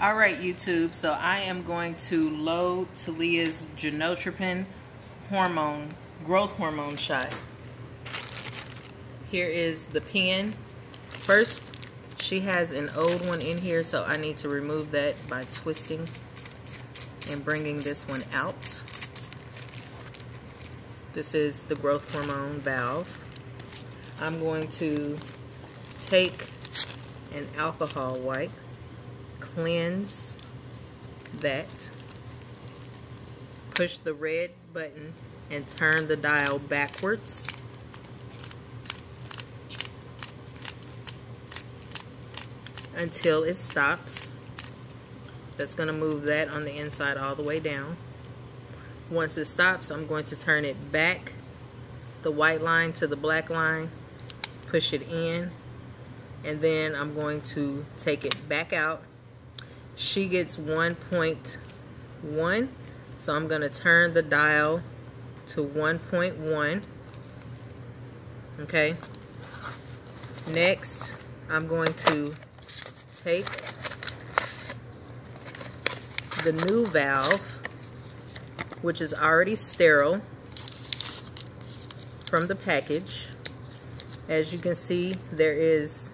All right, YouTube. So I am going to load Talia's Genotropin hormone, growth hormone shot. Here is the pen. First, she has an old one in here, so I need to remove that by twisting and bringing this one out. This is the growth hormone valve. I'm going to take an alcohol wipe cleanse that, push the red button and turn the dial backwards. until it stops. That's going to move that on the inside all the way down. Once it stops, I'm going to turn it back, the white line to the black line, push it in, and then I'm going to take it back out she gets 1.1 so I'm going to turn the dial to 1.1 okay. Next I'm going to take the new valve which is already sterile from the package. As you can see there is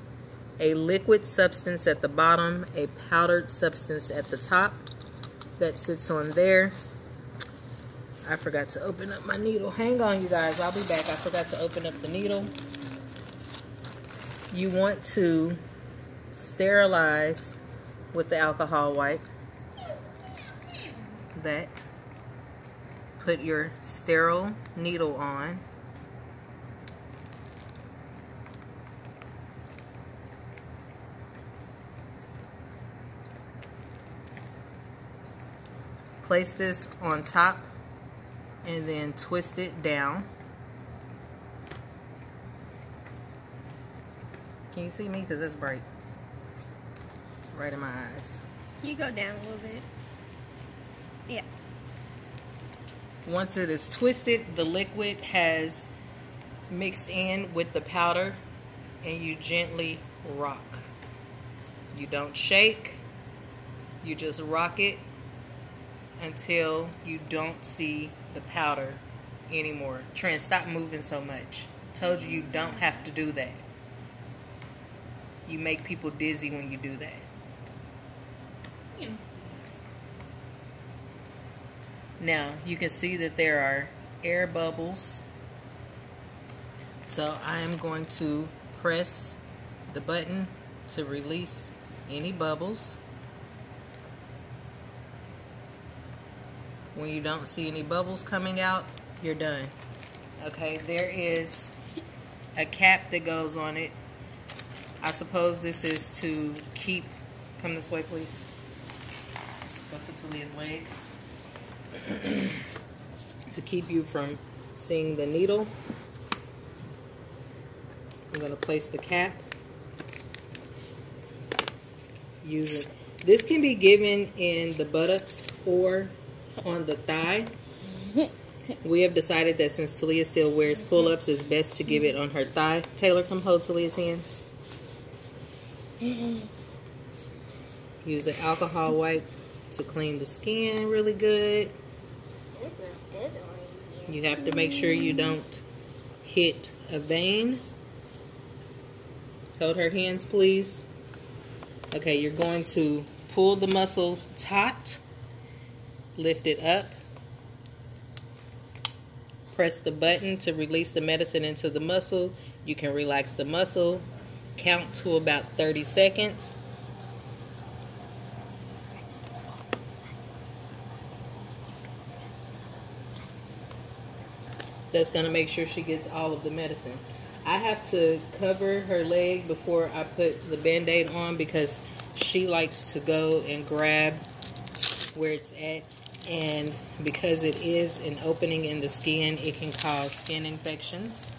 a liquid substance at the bottom, a powdered substance at the top that sits on there. I forgot to open up my needle. Hang on, you guys. I'll be back. I forgot to open up the needle. You want to sterilize with the alcohol wipe. That. Put your sterile needle on. Place this on top and then twist it down. Can you see me? Because it's bright. It's right in my eyes. Can you go down a little bit? Yeah. Once it is twisted, the liquid has mixed in with the powder and you gently rock. You don't shake, you just rock it until you don't see the powder anymore. Trent, stop moving so much. Told you you don't have to do that. You make people dizzy when you do that. Yeah. Now, you can see that there are air bubbles. So I am going to press the button to release any bubbles. When you don't see any bubbles coming out, you're done. Okay, there is a cap that goes on it. I suppose this is to keep, come this way please. Go to Talia's leg. to keep you from seeing the needle. I'm going to place the cap. Use it. This can be given in the buttocks or on the thigh. We have decided that since Talia still wears pull-ups, it's best to give it on her thigh. Taylor, come hold Talia's hands. Use the alcohol wipe to clean the skin really good. You have to make sure you don't hit a vein. Hold her hands, please. Okay, you're going to pull the muscles taut lift it up, press the button to release the medicine into the muscle. You can relax the muscle, count to about 30 seconds. That's going to make sure she gets all of the medicine. I have to cover her leg before I put the band-aid on because she likes to go and grab where it's at and because it is an opening in the skin, it can cause skin infections.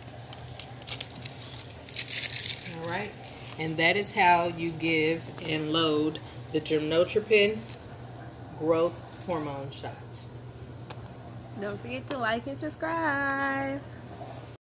All right, and that is how you give and load the Genotropin growth hormone shot. Don't forget to like and subscribe.